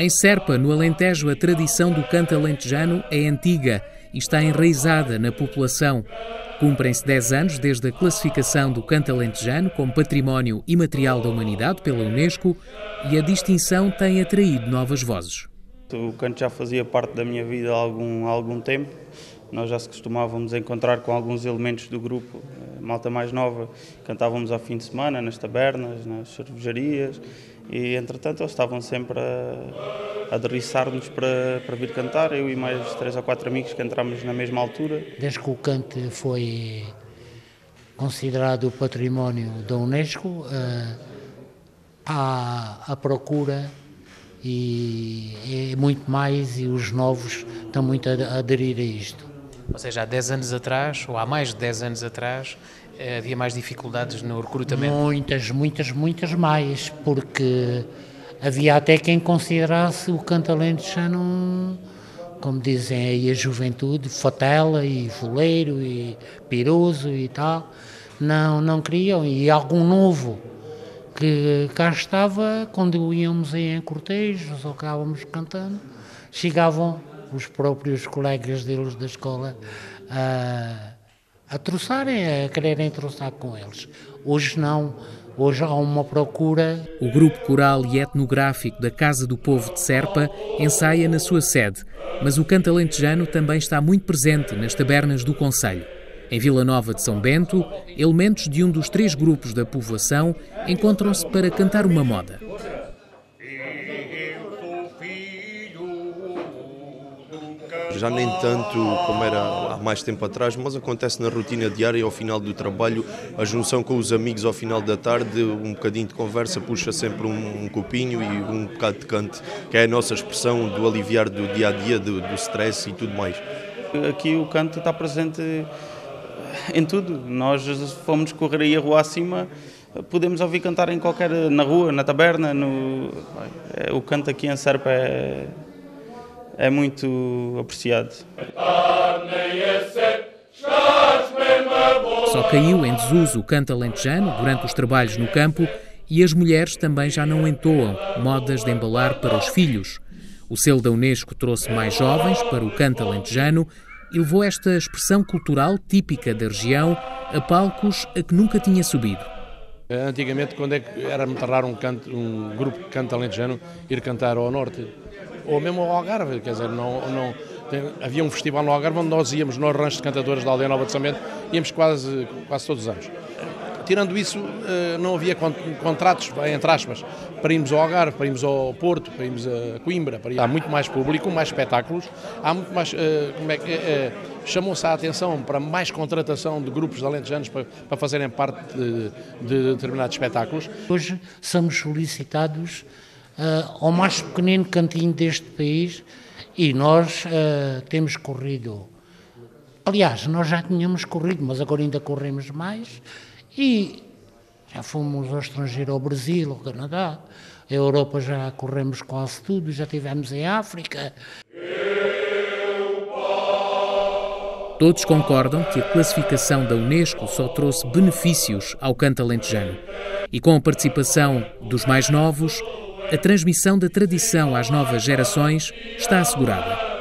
Em Serpa, no Alentejo, a tradição do canto alentejano é antiga e está enraizada na população. Cumprem-se 10 anos desde a classificação do canto alentejano como património imaterial da humanidade pela Unesco e a distinção tem atraído novas vozes. O canto já fazia parte da minha vida há algum, há algum tempo. Nós já se costumávamos encontrar com alguns elementos do grupo, eh, malta mais nova, cantávamos ao fim de semana nas tabernas, nas cervejarias e entretanto eles estavam sempre a, a derriçar-nos para, para vir cantar, eu e mais três ou quatro amigos que entramos na mesma altura. Desde que o canto foi considerado património da Unesco, eh, há a procura e é muito mais e os novos estão muito a aderir a isto. Ou seja, há 10 anos atrás, ou há mais de 10 anos atrás, eh, havia mais dificuldades no recrutamento? Muitas, muitas, muitas mais, porque havia até quem considerasse o canto alentejano, como dizem aí a juventude, fatela e fuleiro e piroso e tal. Não, não queriam. E algum novo que cá estava, quando íamos em cortejos ou estávamos cantando, chegavam os próprios colegas deles da escola a, a troçarem, a quererem troçar com eles. Hoje não. Hoje há uma procura. O grupo coral e etnográfico da Casa do Povo de Serpa ensaia na sua sede, mas o canto alentejano também está muito presente nas tabernas do Conselho. Em Vila Nova de São Bento, elementos de um dos três grupos da povoação encontram-se para cantar uma moda. Já nem tanto como era há mais tempo atrás, mas acontece na rotina diária ao final do trabalho, a junção com os amigos ao final da tarde, um bocadinho de conversa, puxa sempre um, um copinho e um bocado de canto, que é a nossa expressão do aliviar do dia a dia, do, do stress e tudo mais. Aqui o canto está presente em tudo. Nós fomos correr aí a rua acima, podemos ouvir cantar em qualquer na rua, na taberna, no é, o canto aqui em Serpa é é muito apreciado. Só caiu em desuso o canto alentejano durante os trabalhos no campo e as mulheres também já não entoam modas de embalar para os filhos. O selo da Unesco trouxe mais jovens para o canto alentejano e levou esta expressão cultural típica da região a palcos a que nunca tinha subido. Antigamente, quando é que era muito raro um, canto, um grupo que canta alentejano ir cantar ao norte? Ou mesmo ao Algarve, quer dizer, não, não, tem, havia um festival no Algarve onde nós íamos no rancho de cantadores da Aldeia Nova de Samento, íamos quase, quase todos os anos. Tirando isso, eh, não havia contratos, entre aspas, para irmos ao Algarve, para irmos ao Porto, para irmos a Coimbra. Para ir. Há muito mais público, mais espetáculos, há muito mais. Eh, como é que. É, chamou-se a atenção para mais contratação de grupos de alentejanos para, para fazerem parte de, de determinados espetáculos. Hoje somos solicitados uh, ao mais pequenino cantinho deste país e nós uh, temos corrido. Aliás, nós já tínhamos corrido, mas agora ainda corremos mais e já fomos ao estrangeiro, ao Brasil, ao Canadá, a Europa já corremos quase tudo, já estivemos em África. Todos concordam que a classificação da Unesco só trouxe benefícios ao canto alentejano. E com a participação dos mais novos, a transmissão da tradição às novas gerações está assegurada.